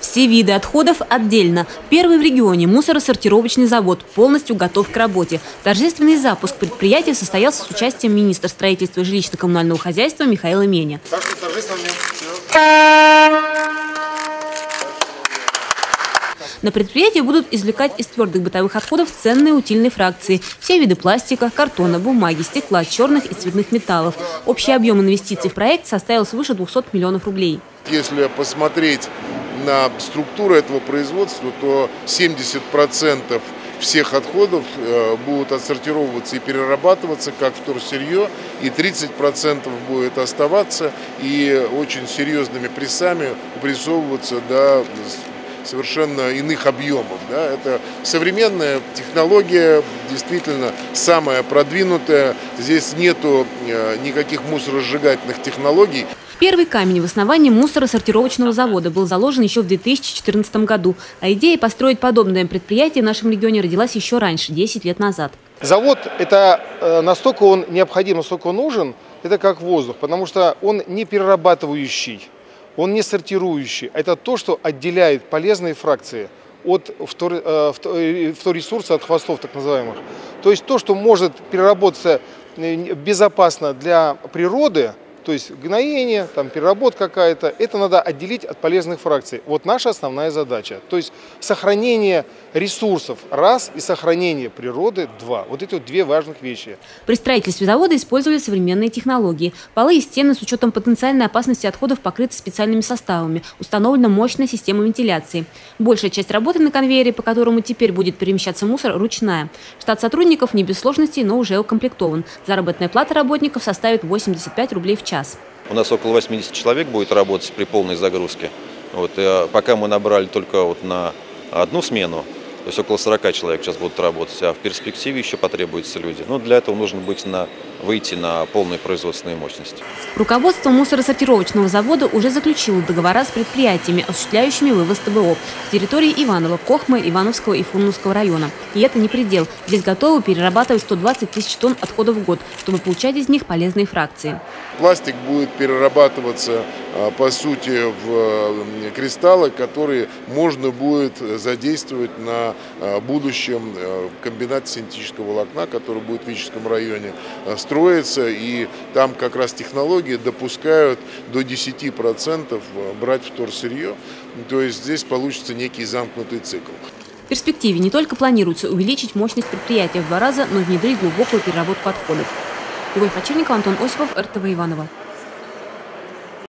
Все виды отходов отдельно. Первый в регионе мусоросортировочный завод полностью готов к работе. Торжественный запуск предприятия состоялся с участием министра строительства и жилищно-коммунального хозяйства Михаила Меня. На предприятии будут извлекать из твердых бытовых отходов ценные утильные фракции. Все виды пластика, картона, бумаги, стекла, черных и цветных металлов. Общий объем инвестиций в проект составил свыше 200 миллионов рублей. Если посмотреть на структуру этого производства, то 70% всех отходов э, будут отсортировываться и перерабатываться как вторсырье, и 30% будет оставаться и очень серьезными прессами упрессовываться до совершенно иных объемов. Да. Это современная технология, действительно самая продвинутая. Здесь нету э, никаких мусоросжигательных технологий. Первый камень в основании мусоросортировочного завода был заложен еще в 2014 году, а идея построить подобное предприятие в нашем регионе родилась еще раньше, 10 лет назад. Завод – это э, настолько он необходим, настолько он нужен, это как воздух, потому что он не перерабатывающий, он не сортирующий. Это то, что отделяет полезные фракции от втор, э, э, от хвостов так называемых. То есть то, что может переработаться безопасно для природы – то есть гноение, там, переработка какая-то, это надо отделить от полезных фракций. Вот наша основная задача. То есть сохранение ресурсов раз и сохранение природы два. Вот эти вот две важных вещи. При строительстве завода использовали современные технологии. Полы и стены с учетом потенциальной опасности отходов покрыты специальными составами. Установлена мощная система вентиляции. Большая часть работы на конвейере, по которому теперь будет перемещаться мусор, ручная. Штат сотрудников не без сложностей, но уже укомплектован. Заработная плата работников составит 85 рублей в час час. У нас около 80 человек будет работать при полной загрузке. Вот, а, пока мы набрали только вот на одну смену, то есть около 40 человек сейчас будут работать, а в перспективе еще потребуются люди. Но для этого нужно быть на, выйти на полную производственную мощность. Руководство мусоросортировочного завода уже заключило договора с предприятиями, осуществляющими вывоз ТБО с территории Иванова, Кохмы, Ивановского и Фурманского района. И это не предел. Здесь готовы перерабатывать 120 тысяч тонн отходов в год, чтобы получать из них полезные фракции. Пластик будет перерабатываться, а, по сути, в кристаллы, которые можно будет задействовать на а, будущем а, комбинате синтетического волокна, который будет в Вическом районе строиться. И там как раз технологии допускают до 10% брать вторсырье. То есть здесь получится некий замкнутый цикл. В перспективе не только планируется увеличить мощность предприятия в два раза, но и внедрить глубокую переработку отходов. Любовь Почерникова, Антон Осипов, РТВ Иванова.